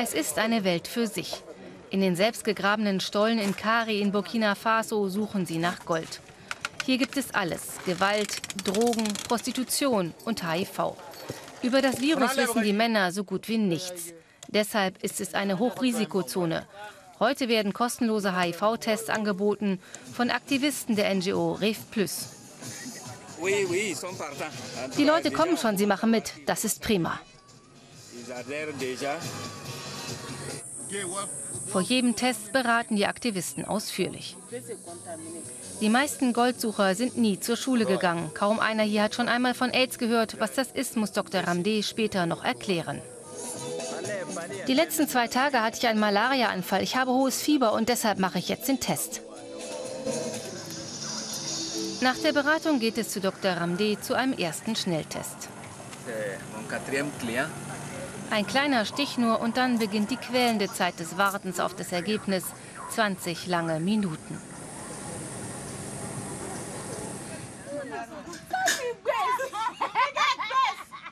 Es ist eine Welt für sich. In den selbstgegrabenen Stollen in Kari in Burkina Faso suchen sie nach Gold. Hier gibt es alles. Gewalt, Drogen, Prostitution und HIV. Über das Virus wissen die Männer so gut wie nichts. Deshalb ist es eine Hochrisikozone. Heute werden kostenlose HIV-Tests angeboten von Aktivisten der NGO Ref Plus. Die Leute kommen schon, sie machen mit. Das ist prima. Vor jedem Test beraten die Aktivisten ausführlich. Die meisten Goldsucher sind nie zur Schule gegangen. Kaum einer hier hat schon einmal von AIDS gehört. Was das ist, muss Dr. Ramde später noch erklären. Die letzten zwei Tage hatte ich einen Malariaanfall. Ich habe hohes Fieber und deshalb mache ich jetzt den Test. Nach der Beratung geht es zu Dr. Ramde zu einem ersten Schnelltest. Ein kleiner Stich nur und dann beginnt die quälende Zeit des Wartens auf das Ergebnis. 20 lange Minuten.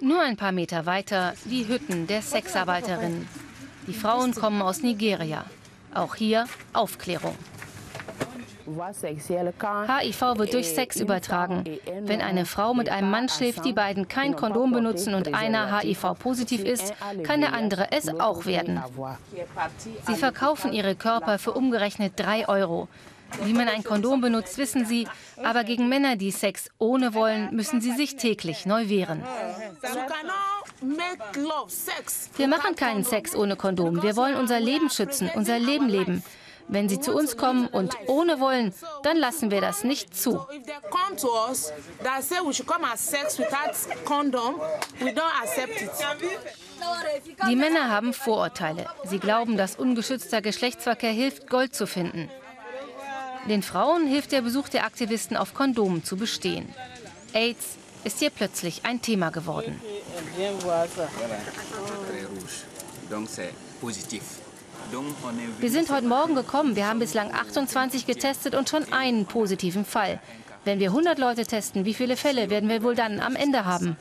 Nur ein paar Meter weiter die Hütten der Sexarbeiterinnen. Die Frauen kommen aus Nigeria. Auch hier Aufklärung. HIV wird durch Sex übertragen. Wenn eine Frau mit einem Mann schläft, die beiden kein Kondom benutzen und einer HIV-positiv ist, kann der andere es auch werden. Sie verkaufen ihre Körper für umgerechnet 3 Euro. Wie man ein Kondom benutzt, wissen sie, aber gegen Männer, die Sex ohne wollen, müssen sie sich täglich neu wehren. Wir machen keinen Sex ohne Kondom. Wir wollen unser Leben schützen, unser Leben leben. Wenn sie zu uns kommen und ohne wollen, dann lassen wir das nicht zu. Die Männer haben Vorurteile. Sie glauben, dass ungeschützter Geschlechtsverkehr hilft, Gold zu finden. Den Frauen hilft der Besuch der Aktivisten auf Kondomen zu bestehen. AIDS ist hier plötzlich ein Thema geworden. Wir sind heute Morgen gekommen. Wir haben bislang 28 getestet und schon einen positiven Fall. Wenn wir 100 Leute testen, wie viele Fälle werden wir wohl dann am Ende haben?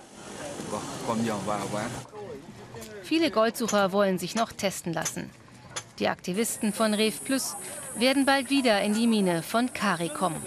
Viele Goldsucher wollen sich noch testen lassen. Die Aktivisten von Rev Plus werden bald wieder in die Mine von Kari kommen.